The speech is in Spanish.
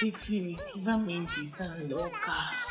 Definitivamente están locas.